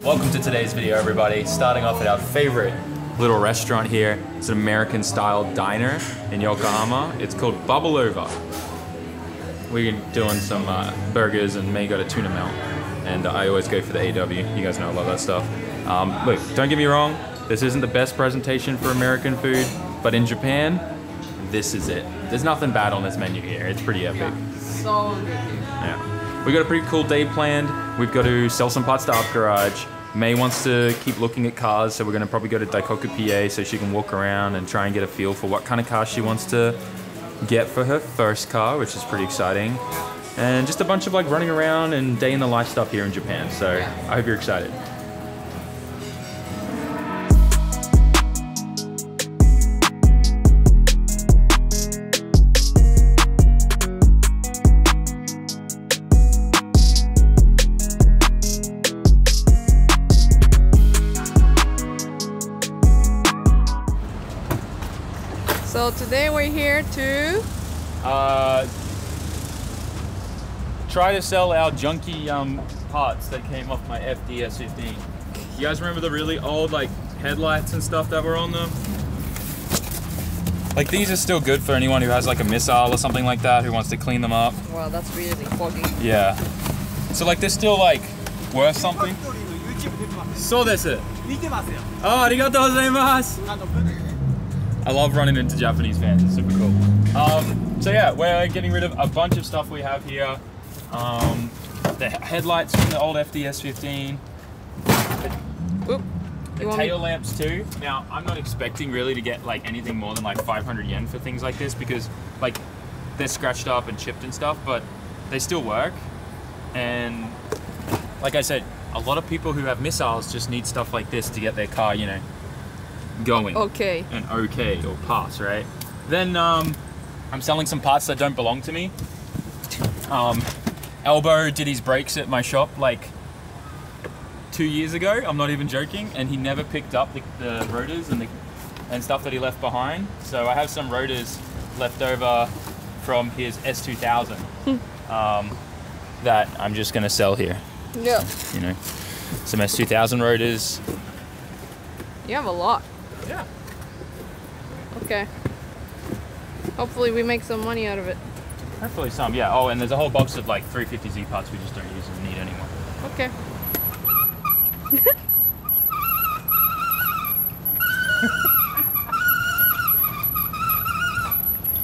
Welcome to today's video, everybody. Starting off at our favorite little restaurant here. It's an American-style diner in Yokohama. It's called Bubble Over. We're doing some uh, burgers and May got a tuna melt. And I always go for the A&W. You guys know I love that stuff. Um, look, don't get me wrong. This isn't the best presentation for American food, but in Japan, this is it. There's nothing bad on this menu here. It's pretty epic. So good. Yeah. We got a pretty cool day planned. We've got to sell some parts to Up Garage. May wants to keep looking at cars, so we're gonna probably go to Daikoku PA so she can walk around and try and get a feel for what kind of car she wants to get for her first car, which is pretty exciting. And just a bunch of like running around and day in the life stuff here in Japan. So I hope you're excited. here to Uh, try to sell our junky um, parts that came off my FDS 15. You guys remember the really old like headlights and stuff that were on them? Like these are still good for anyone who has like a missile or something like that who wants to clean them up. wow, that's really foggy. Yeah. So like they're still like worth something. そうです。見てますよ Oh, ありがとうございます。 I love running into Japanese fans. It's super cool. Um, so yeah, we're getting rid of a bunch of stuff we have here. Um, the headlights from the old FDS 15. The tail lamps too. Now, I'm not expecting really to get like anything more than like 500 yen for things like this because like they're scratched up and chipped and stuff, but they still work. And like I said, a lot of people who have missiles just need stuff like this to get their car, you know, going Okay. And okay or pass, right? Then um, I'm selling some parts that don't belong to me. Um, Elbow did his brakes at my shop like two years ago. I'm not even joking, and he never picked up the, the rotors and the and stuff that he left behind. So I have some rotors left over from his S2000 um, that I'm just gonna sell here. Yeah. You know, some S2000 rotors. You have a lot. Yeah. Okay. Hopefully we make some money out of it. Hopefully some, yeah. Oh, and there's a whole box of like 350Z parts we just don't use and need anymore. Okay.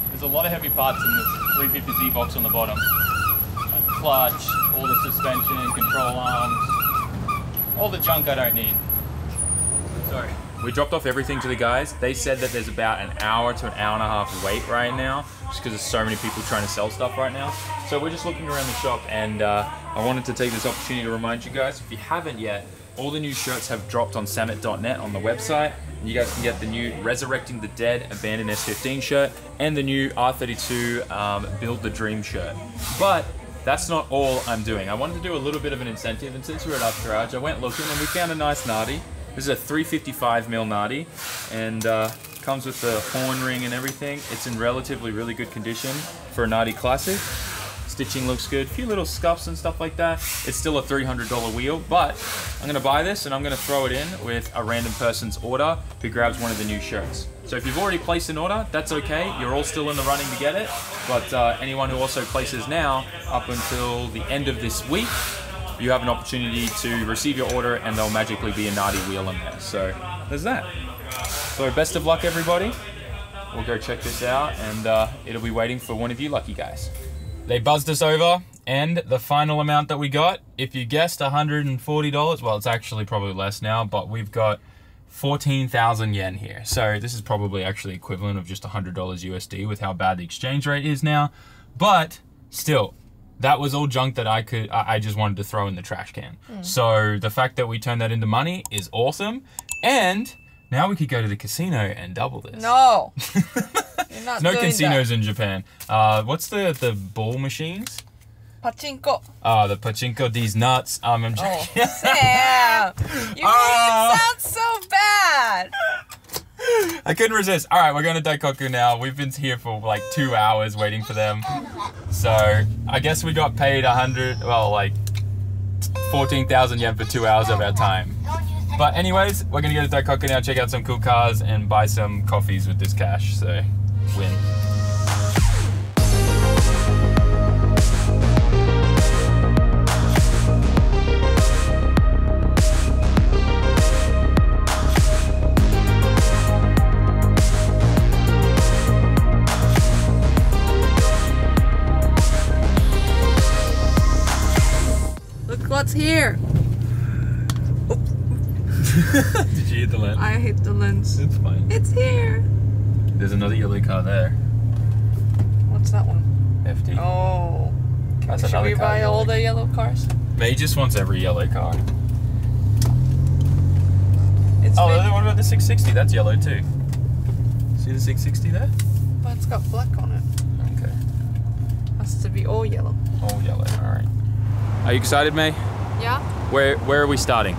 There's a lot of heavy parts in this 350Z box on the bottom. Like clutch, all the suspension, control arms, all the junk I don't need. Sorry. We dropped off everything to the guys. They said that there's about an hour to an hour and a half wait right now, just because there's so many people trying to sell stuff right now. So we're just looking around the shop, and uh, I wanted to take this opportunity to remind you guys, if you haven't yet, all the new shirts have dropped on Sammit.net on the website. You guys can get the new Resurrecting the Dead Abandoned S15 shirt and the new R32 um, Build the Dream shirt. But that's not all I'm doing. I wanted to do a little bit of an incentive, and since we're at Up Garage, I went looking and we found a nice Nardi. This is a 355 mil Nardi, and uh, comes with the horn ring and everything. It's in relatively really good condition for a Nardi Classic. Stitching looks good. A few little scuffs and stuff like that. It's still a $300 wheel, but I'm gonna buy this and I'm gonna throw it in with a random person's order who grabs one of the new shirts. So if you've already placed an order, that's okay. You're all still in the running to get it. But uh, anyone who also places now, up until the end of this week, you have an opportunity to receive your order and there'll magically be a Nardi wheel in there. So there's that. So best of luck, everybody. We'll go check this out and uh, it'll be waiting for one of you lucky guys. They buzzed us over, and the final amount that we got, if you guessed $140, well, it's actually probably less now, but we've got 14,000 yen here. So this is probably actually equivalent of just $100 USD with how bad the exchange rate is now. But still, that was all junk that I could, I I just wanted to throw in the trash can. So the fact that we turned that into money is awesome. And now we could go to the casino and double this. No. No casinos in Japan. Uh, what's the the ball machines? Pachinko. Oh, the pachinko. These nuts. Um, I'm Oh. joking. You Oh. made it sound so bad. I couldn't resist. All right, we're going to Daikoku now. We've been here for like two hours waiting for them. So I guess we got paid a hundred. Well, like 14,000 yen for two hours of our time. But anyways, we're gonna go to Daikoku now, check out some cool cars and buy some coffees with this cash, so win. What's here. Did you hit the lens? I hit the lens. It's fine. It's here. There's another yellow car there. What's that one? FD. Oh. That's Should another we buy all the yellow cars? May just wants every yellow car. It's Oh, been- what about the 660? That's yellow too. See the 660 there? but it's got black on it. Okay. Has to be all yellow. All yellow. All right. Are you excited, May? Yeah. Where Where are we starting?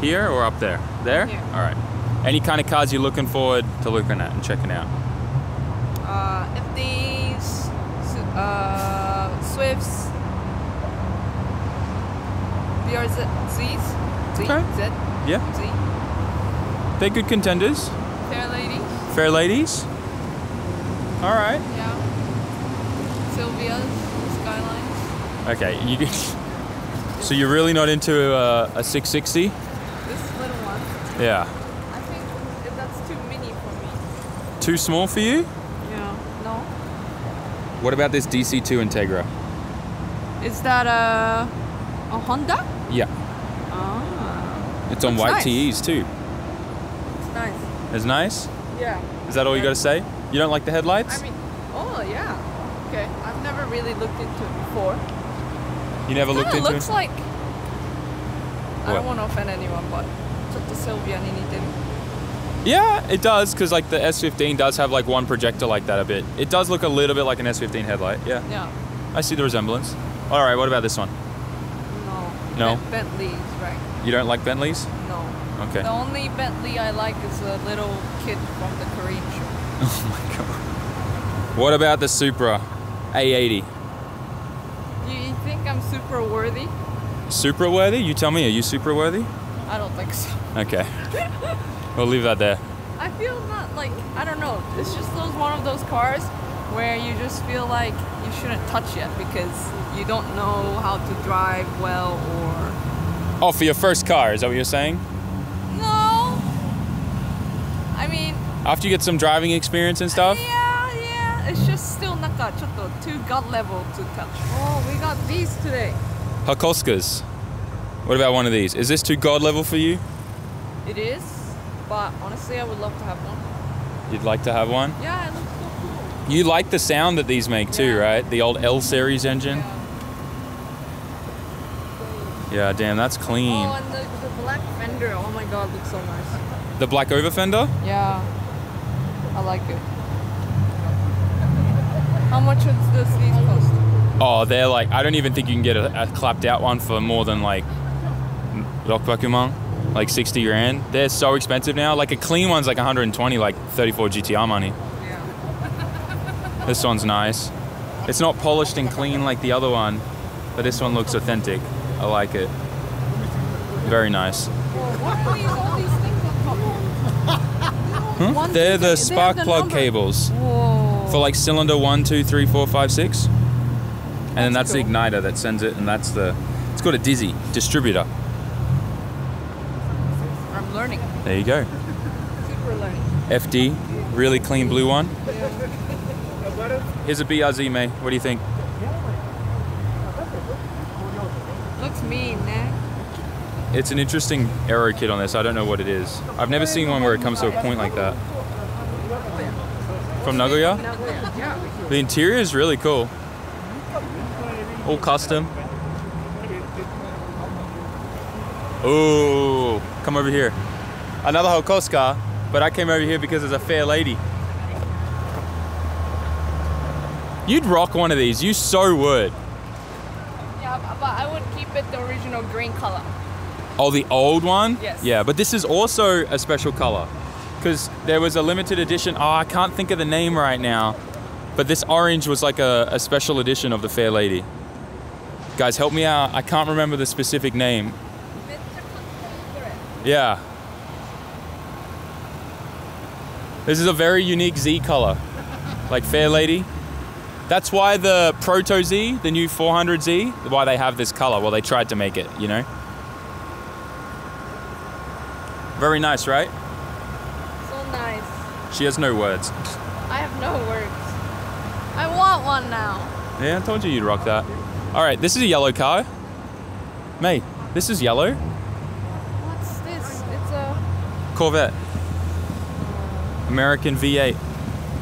Here or up there? There. Here. All right. Any kind of cars you're looking forward to looking at and checking out? Uh, FDs, uh, Swifts, BRZ, Zs, Z, Okay. Z, Yeah, Z, they're good contenders. Fairlady, Fair ladies. All right. yeah. Silvia's, Skylines. Okay. You. So you're really not into uh, a 660? This little one. Yeah. I think that's too mini for me. Too small for you? Yeah. No. What about this DC2 Integra? Is that a a Honda? Yeah. Ah. It's on Looks white nice. TEs too. It's nice. It's nice. Yeah. Is that all you got to say? You don't like the headlights? I mean, oh yeah. Okay. I've never really looked into it before. You never looked into looks it? like. I don't want to offend anyone, but just the Silvia Nini did. Yeah, it does because like the S15 does have like one projector like that a bit. It does look a little bit like an S15 headlight. Yeah, Yeah. I see the resemblance. All right, what about this one? No. No? Ben- Bentley's right. You don't like Bentleys? No. Okay. The only Bentley I like is a little kid from the Korean show. Oh my god. What about the Supra A80? You, you think I'm super worthy? Super worthy? You tell me. Are you super worthy? I don't think so. Okay. we'll leave that there. I feel not like I don't know. It's just those one of those cars where you just feel like you shouldn't touch it because you don't know how to drive well or Oh, for your first car, is that what you're saying? no. I mean, After you get some driving experience and stuff? yeah, yeah. It's just たちょっと too god level to touch. Oh, we got these today. Hakosukas. What about one of these? Is this too god level for you? It is, but honestly, I would love to have one. You'd like to have one? Yeah, it looks so cool. You like the sound that these make too, yeah. right? The old L series engine. Yeah. yeah. damn, that's clean. Oh, and the, the black fender. Oh my god, looks so nice. The black over fender? Yeah, I like it. How much does this these cost? Oh, they're like I don't even think you can get a, a clapped out one for more than like Rokbakuman, like 60 grand. They're so expensive now. Like a clean one's like 120, like 34 GTR money. Yeah. This one's nice. It's not polished and clean like the other one, but this one looks authentic. I like it. Very nice. Why are these all these things on top? Huh? They're the spark plug cables Whoa. For like cylinder one, two, three, four, five, six. And then that's That's the igniter that sends it, and that's the. It's called a Dizzy distributor. I'm learning. There you go. Super learning. FD, really clean blue one. Here's a BRZ, May. What do you think? Looks mean, man. It's an interesting aero kit on this. I don't know what it is. I've never seen one where it comes to a point like that. From Nagoya? Yeah. The interior is really cool. All custom. Ooh, come over here. Another Hakosuka, but I came over here because there's a Fairlady. You'd rock one of these. You so would. Yeah, but- but I would keep it the original green color. Oh, the old one? Yes. Yeah, but this is also a special color. Because there was a limited edition. Oh, I can't think of the name right now. But this orange was like a, a special edition of the Fairlady. Guys, help me out. I can't remember the specific name. Yeah. This is a very unique Z color. Like Fairlady. That's why the Proto Z, the new 400Z, why they have this color. Well, they tried to make it, you know? Very nice, right? She has no words. I have no words. I want one now. Yeah, I told you you'd rock that. All right, this is a yellow car. May, this is yellow. What's this? It's a. Corvette. American V8.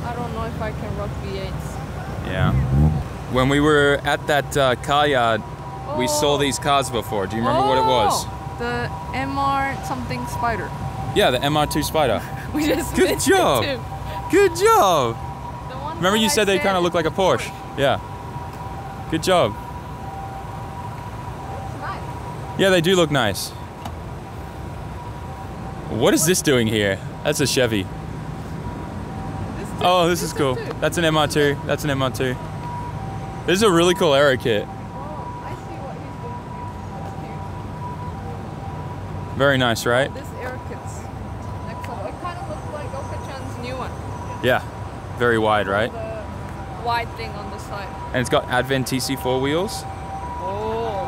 I don't know if I can rock V8s. Yeah. When we were at that uh, car yard, we saw Oh. these cars before. Do you remember what it was? Oh, The MR something spider. Yeah, the MR2 Spider. We just Good job. Good job. Remember you I said they kind of look like a Porsche. Yeah. Good job. Nice. Yeah, they do look nice. What is this doing here? That's a Chevy. This. Oh, this is cool. too. That's an MR2. That's an MR2. This is a really cool aero kit. Oh, I see what he's doing here. Very nice, right? cute. This air kit's next level. It kind of looks like Oka-chan's new one. Yeah. Very wide, right? The wide thing on the side. And it's got Advan TC4 wheels. Oh.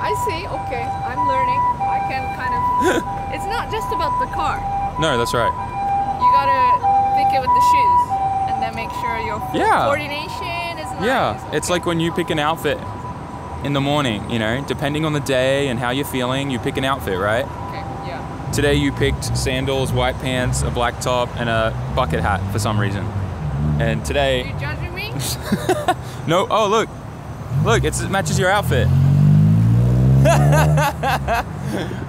I see. Okay, I'm learning. I can kind of. it's not just about the car. No, that's right. You gotta pick it with the shoes, and then make sure your Yeah. coordination is nice. Yeah, it's Okay. like when you pick an outfit in the morning, you know, depending on the day and how you're feeling, you pick an outfit, right? Today you picked sandals, white pants, a black top, and a bucket hat for some reason. And Are today, you judging me? no, oh look, look, it's, it matches your outfit.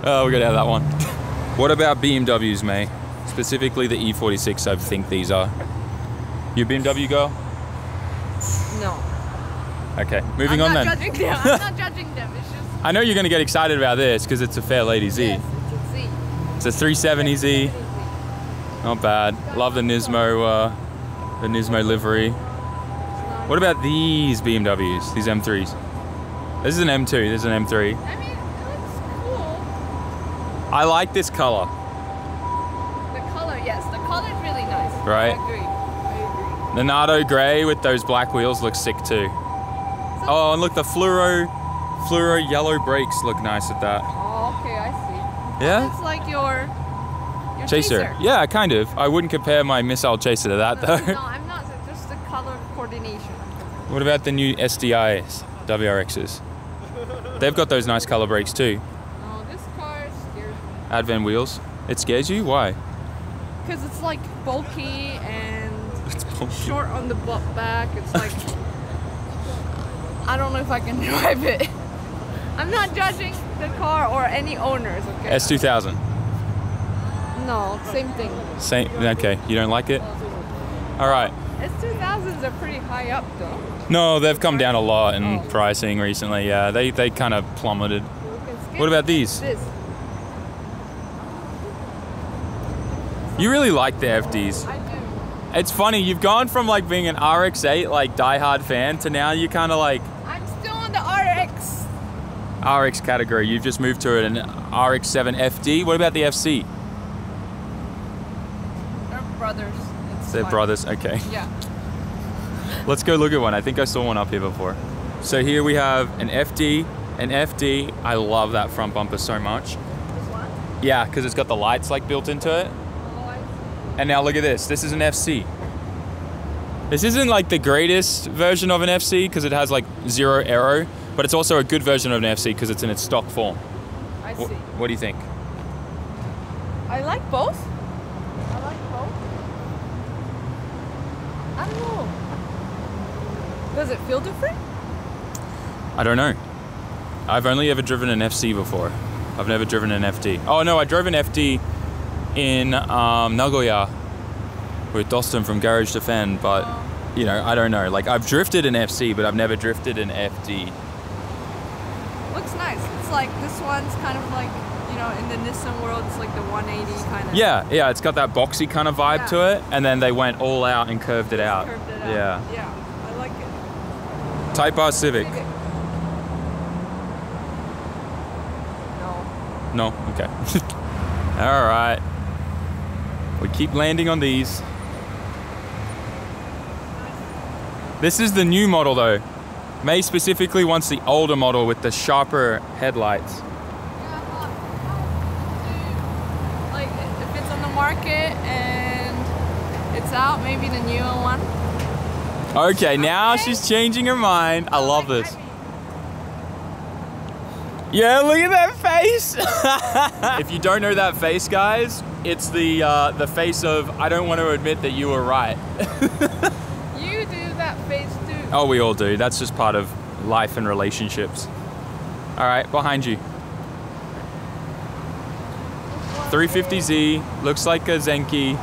oh, we're gonna have that one. What about BMWs, May? Specifically the E46, I think these are. You a BMW girl? no. Okay, moving I'm on then. judging them. I'm not judging them. It's just. I know you're gonna get excited about this because it's a Fairlady Z. Yes, it's a Z. It's a 370Z. Not bad. Love the Nismo, uh, the Nismo livery. What about these BMWs? These M3s? This is an M2. This is an M3. I mean, it looks cool. I like this color. The color, yes, the color is really nice. Right. I agree. I agree. The Nardo grey with those black wheels looks sick too. Oh, and look, the fluoro, fluoro yellow brakes look nice at that. Oh, okay, I see. Yeah? It's like your your Chaser. chaser. Yeah, kind of. I wouldn't compare my missile chaser to that No, though. no, I'm not. It's just the color coordination. What about the new STIs, WRXs? They've got those nice color brakes too. No, this car scares me Advan wheels. It scares you? Why? because it's like bulky and It's short on the butt back. It's like I don't know if I can drive it. I'm not judging the car or any owners. Okay. S2000. no, same thing. Same. Okay, you don't like it? All right. S2000s are pretty high up though. No, they've come down a lot in Oh. pricing recently. Yeah, they they kind of plummeted. What about these? This. You really like the FDs. I do. It's funny. You've gone from like being an RX-8 like diehard fan to now you kind of like I'm still on the RX. RX category. You've just moved to it an RX-7 FD. What about the FC? They're brothers. It's They're fine. brothers. Okay. Yeah. Let's go look at one. I think I saw one up here before. So here we have an FD, an FD. I love that front bumper so much. This? Yeah, because it's got the lights like built into it. And now look at this. This is an FC. This isn't like the greatest version of an FC because it has like zero aero, but it's also a good version of an FC because it's in its stock form. I see. what do you think? I like both. I like both. I don't know. Does it feel different? I don't know. I've only ever driven an FC before. I've never driven an FD. Oh no, I drove an FD in um, Nagoya with Dostin from Garage to Defend, but you know, I don't know. Like I've drifted an FC, but I've never drifted an FD. Nice. It's like this one's kind of like, you know, in the Nissan world, it's like the 180 kind of. Yeah, yeah, it's got that boxy kind of vibe to it, and then they went all out and curved it out. Curved it out. Yeah. Yeah. I like it. Type R Civic. No. No? Okay. All right. We keep landing on these. This is the new model though. May specifically wants the older model with the sharper headlights. Yeah, Like if it's on the market and it's out, maybe the newer one. Okay, now Okay. she's changing her mind. I love this. Yeah, look at that face. if you don't know that face, guys, it's the uh, the face of I don't want to admit that you were right. You do that face too. Oh, we all do. That's just part of life and relationships. All right, behind you. 350Z looks like a Zenki,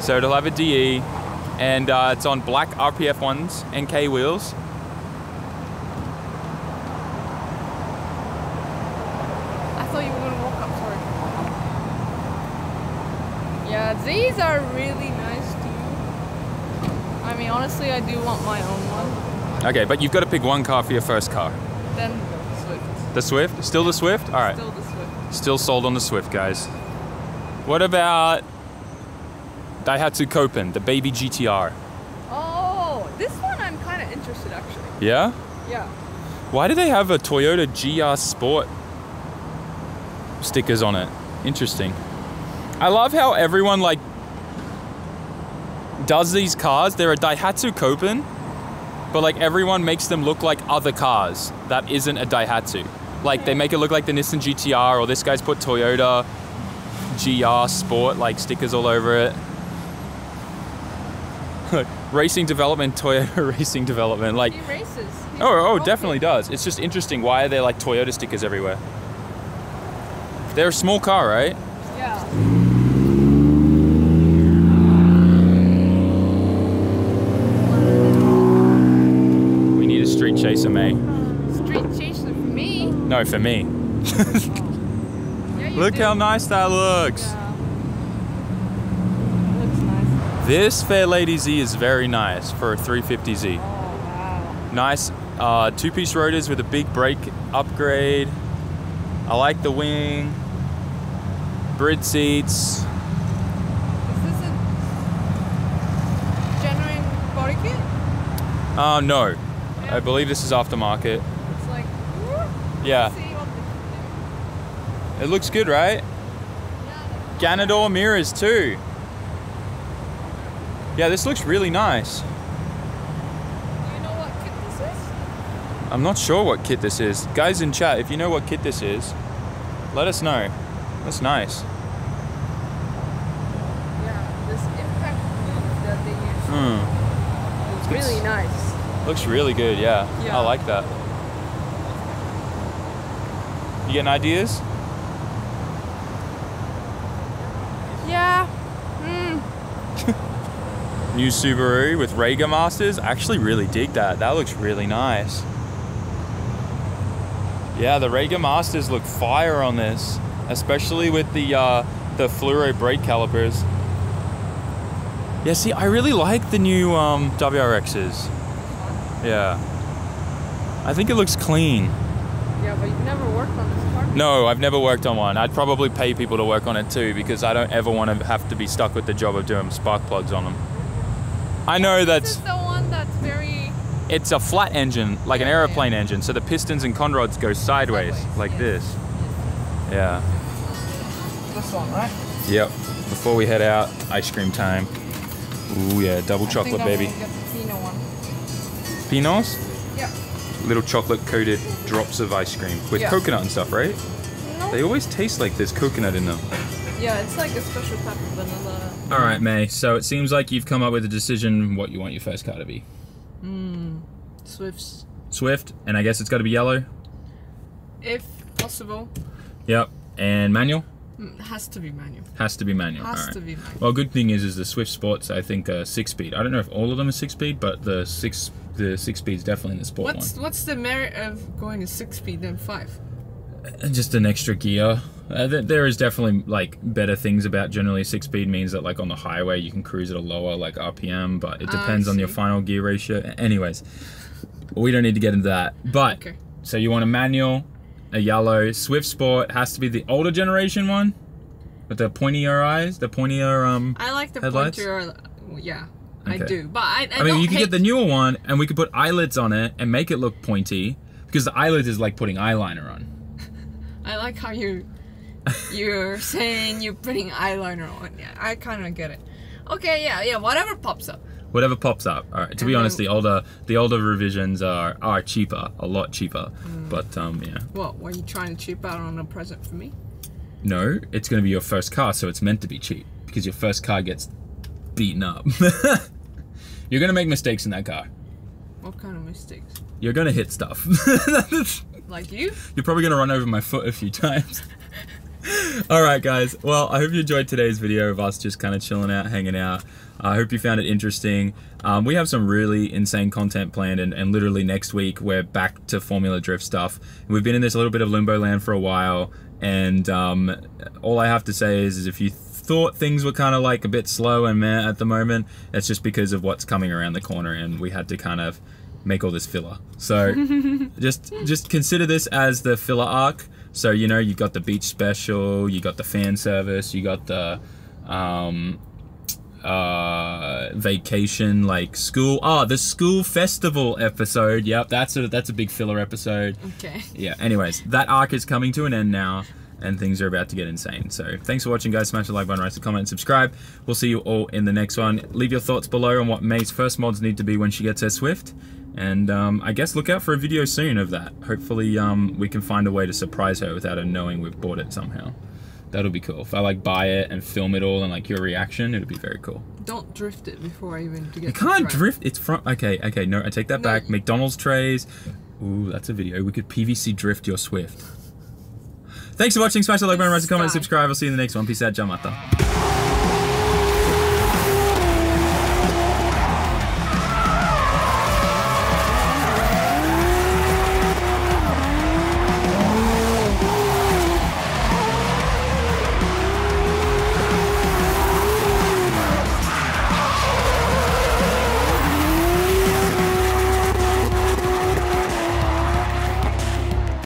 so it'll have a DE, and uh, it's on black RPF1 Enkei wheels. I thought you were gonna walk up. Sorry. Yeah, these are really nice too. I mean, honestly, I do want my own. Okay, but you've got to pick one car for your first car. Then Swift. The Swift? Still the Swift? All right. Still the Swift. Still sold on the Swift, guys. What about Daihatsu Copen, the baby GTR? Oh, this one I'm kind of interested actually. Yeah? Yeah. Why do they have a Toyota GR Sport stickers on it? Interesting. I love how everyone like does these cars. They're a Daihatsu Copen, but like everyone makes them look like other cars that isn't a Daihatsu. Like they make it look like the Nissan GTR or this guy's put Toyota GR Sport like stickers all over it. Racing development, Toyota racing development. Like He races. Oh, oh, definitely does. It's just interesting. Why are there like Toyota stickers everywhere? They're a small car, right? Yeah. We need a street chaser, May. Street chaser for me. No, for me. Yeah, Look do. how nice that looks. Yeah. Looks nice. This Fairlady Z is very nice for a 350Z. Oh wow. Nice uh, two-piece rotors with a big brake upgrade. I like the wing. Bride seats. Is this a genuine body kit? Uh, no. I believe this is aftermarket. It's like. Yeah. See what they It looks good, right? Yeah. Ganador mirrors too. Yeah, this looks really nice. Do you know what kit this is? I'm not sure what kit this is. Guys in chat, if you know what kit this is, let us know. That's nice. Yeah, this impact move that they use. Hmm. It's really nice. Looks really good, yeah. Yeah. I like that. You getting ideas? Yeah. Hmm. New Subaru with Rega Masters. I actually really dig that. That looks really nice. Yeah, the Rega Masters look fire on this, especially with the uh, the fluoro brake calipers. Yeah, see, I really like the new um, WRXs. Yeah. I think it looks clean. Yeah, but you've never worked on this car. No, I've never worked on one. I'd probably pay people to work on it too because I don't ever want to have to be stuck with the job of doing spark plugs on them. I know This that's is the one that's very. it's a flat engine, like an Yeah, yeah. aeroplane engine, so the pistons and conrods go sideways, Sideways, like yes. this. Yeah. This one, right? Yep. Before we head out, ice cream time. Ooh yeah, double I chocolate think I'm baby. Pinos? Yeah. Little chocolate coated drops of ice cream with Yeah. coconut and stuff, right? No. They always taste like there's coconut in them. Yeah, it's like a special type of vanilla. All right, May. So it seems like you've come up with a decision what you want your first car to be. Swifts. Swift, Swift, and I guess it's got to be yellow. If possible. Yep. And manual Mm, Has to be manual. has to be manual. Has All right. to be manual. Well, good thing is, is the Swift Sports. I think uh, six speed. I don't know if all of them are six speed, but the six the six speed's definitely in the sport What's what's the merit of going to six speed than five? Just an extra gear. Uh, th- there is definitely like better things about generally six speed means that like on the highway you can cruise at a lower like RPM, but it Ah, depends on your final gear ratio. Anyways, We don't need to get into that. But Okay. so you want a manual, a yellow Swift Sport has to be the older generation one with the pointier eyes, the pointier um. I like the Headlights? pointer. Yeah, I do. But I, I, I mean, you could get the newer one, and we could put eyelids on it and make it look pointy because the eyelid is like putting eyeliner on. I like how you you're saying you're putting eyeliner on. Yeah, I kind of get it. Okay, yeah, yeah. Whatever pops up. Whatever pops up. All right. To be honest, the older the older revisions are are cheaper, a lot cheaper. Mm. But um, yeah. What? Were you trying to cheap out on a present for me? No, it's going to be your first car, so it's meant to be cheap because your first car gets beaten up. You're going to make mistakes in that car. What kind of mistakes? You're going to hit stuff. Like you? You're probably going to run over my foot a few times. All right, guys. Well, I hope you enjoyed today's video of us just kind of chilling out, hanging out. I hope you found it interesting. Um, we have some really insane content planned, and, and literally next week we're back to Formula Drift stuff. We've been in this little bit of limbo land for a while, and um, all I have to say is, is if you thought things were kind of like a bit slow and meh at the moment, it's just because of what's coming around the corner, and we had to kind of make all this filler. So just just consider this as the filler arc. So you know you got the beach special, you got the fan service, you got the um, uh, vacation like school. Ah, the school festival episode. Yep, that's a that's a big filler episode. Okay. Yeah. Anyways, that arc is coming to an end now. And things are about to get insane. So thanks for watching, guys. Smash the like button, write a comment, and subscribe. We'll see you all in the next one. Leave your thoughts below on what May's first mods need to be when she gets her Swift. And um, I guess look out for a video soon of that. Hopefully um, we can find a way to surprise her without her knowing we've bought it somehow. That'll be cool. If I like buy it and film it all and like your reaction, it'll be very cool. Don't drift it before I even to get. You can't drift. It's from. Okay, okay. No, I take that No, back. McDonald's trays. Ooh, that's a video. We could PVC drift your Swift. Thanks for watching. Smash the like button, write a comment, subscribe. I'll see you in the next one. Peace out, Jamata.